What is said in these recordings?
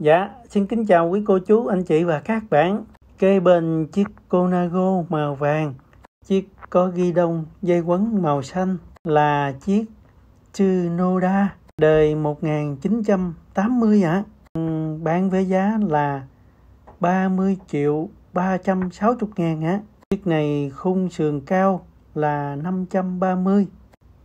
Dạ, xin kính chào quý cô chú, anh chị và các bạn. Kê bên chiếc Conago màu vàng, chiếc có ghi đông dây quấn màu xanh là chiếc Tsunoda đời 1980 ạ. À. Bán với giá là 30 triệu 360 ngàn á. Chiếc này khung sườn cao là 530,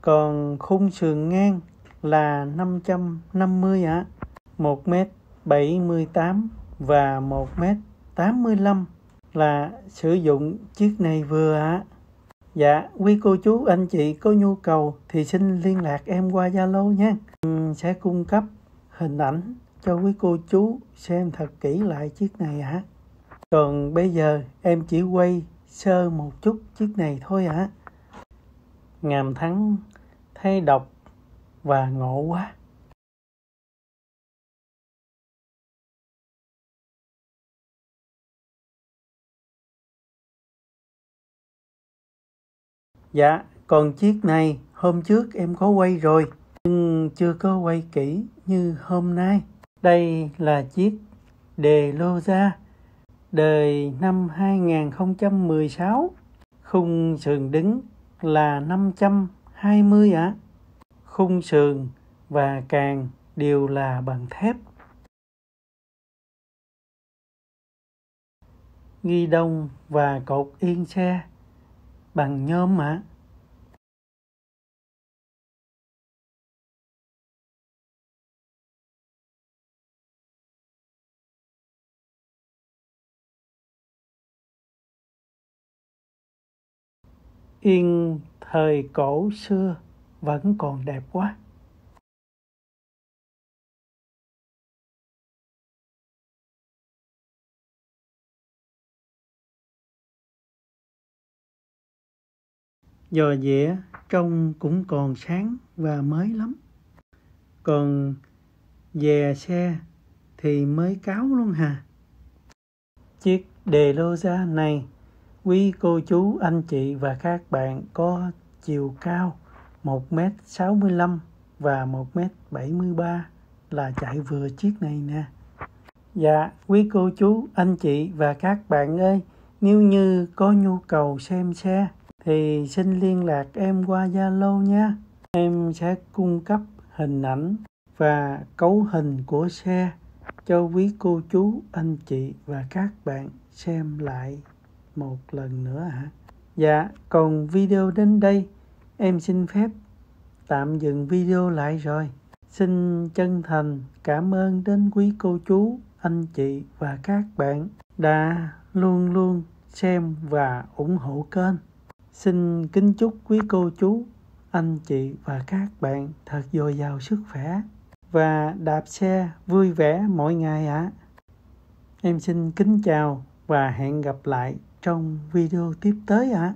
còn khung sườn ngang là 550 ạ. À. 1 mét 78 và 1 mét 85 là sử dụng chiếc này vừa ạ. Dạ, quý cô chú anh chị có nhu cầu thì xin liên lạc em qua Zalo nhé. Em sẽ cung cấp hình ảnh cho quý cô chú xem thật kỹ lại chiếc này ạ. À. Còn bây giờ em chỉ quay sơ một chút chiếc này thôi ạ. À. Ngàm thắng thấy độc và ngộ quá. Dạ, còn chiếc này hôm trước em có quay rồi, nhưng chưa có quay kỹ như hôm nay. Đây là chiếc đề lô gia đời năm 2016. Khung sườn đứng là 520 ạ. À. Khung sườn và càng đều là bằng thép. Ghi đông và cột yên xe bằng nhôm mà. À. yên thời cổ xưa vẫn còn đẹp quá dò dẻ trông cũng còn sáng và mới lắm. Còn dè xe thì mới cáo luôn hà. Chiếc đề lô ra này, quý cô chú, anh chị và các bạn có chiều cao 1m65 và 1m73 là chạy vừa chiếc này nè. Dạ quý cô chú, anh chị và các bạn ơi, nếu như có nhu cầu xem xe thì xin liên lạc em qua Zalo nhé. Em sẽ cung cấp hình ảnh và cấu hình của xe cho quý cô chú, anh chị và các bạn xem lại một lần nữa hả? Dạ, còn video đến đây em xin phép tạm dừng video lại rồi. Xin chân thành cảm ơn đến quý cô chú, anh chị và các bạn đã luôn luôn xem và ủng hộ kênh. Xin kính chúc quý cô chú, anh chị và các bạn thật dồi dào sức khỏe và đạp xe vui vẻ mỗi ngày ạ. À. Em xin kính chào và hẹn gặp lại trong video tiếp tới ạ. À.